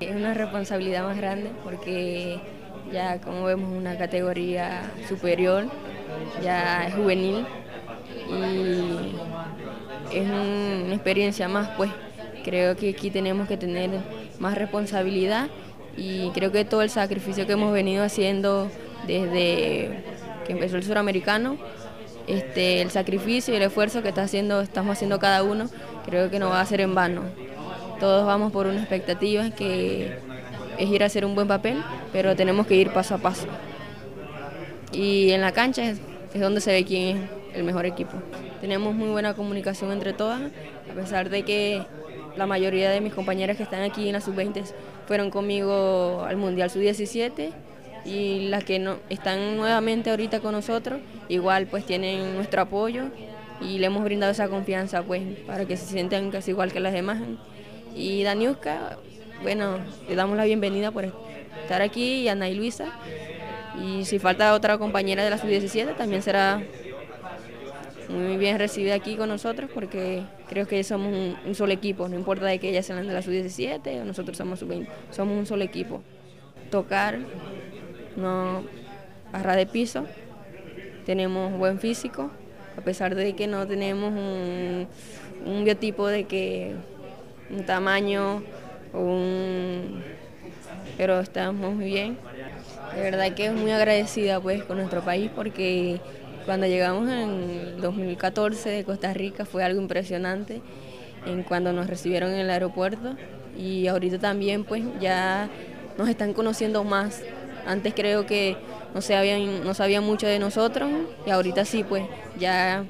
Es una responsabilidad más grande porque ya como vemos una categoría superior, ya es juvenil y es una experiencia más pues. Creo que aquí tenemos que tener más responsabilidad y creo que todo el sacrificio que hemos venido haciendo desde que empezó el suramericano, este, el sacrificio y el esfuerzo que está haciendo, estamos haciendo cada uno, creo que no va a ser en vano. Todos vamos por una expectativa que es ir a hacer un buen papel, pero tenemos que ir paso a paso. Y en la cancha es, es donde se ve quién es el mejor equipo. Tenemos muy buena comunicación entre todas, a pesar de que la mayoría de mis compañeras que están aquí en la sub-20 fueron conmigo al Mundial Sub-17 y las que no, están nuevamente ahorita con nosotros, igual pues tienen nuestro apoyo y le hemos brindado esa confianza pues para que se sientan casi igual que las demás. Y Daniuska, bueno, le damos la bienvenida por estar aquí y Ana y Luisa. Y si falta otra compañera de la sub-17 también será muy bien recibida aquí con nosotros porque creo que somos un, solo equipo, no importa de que ellas sean de la sub-17 o nosotros somos sub-20, somos un solo equipo. Tocar, no barra de piso, tenemos buen físico, a pesar de que no tenemos un, un biotipo de que un tamaño un pero estamos muy bien. De verdad que es muy agradecida pues con nuestro país porque cuando llegamos en 2014 de Costa Rica fue algo impresionante en cuando nos recibieron en el aeropuerto y ahorita también pues ya nos están conociendo más. Antes creo que no sabían, no sabían mucho de nosotros y ahorita sí pues ya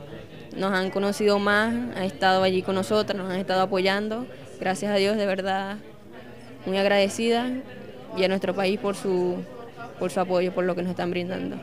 nos han conocido más, han estado allí con nosotros, nos han estado apoyando. Gracias a Dios, de verdad, muy agradecida y a nuestro país por su, por su apoyo, por lo que nos están brindando.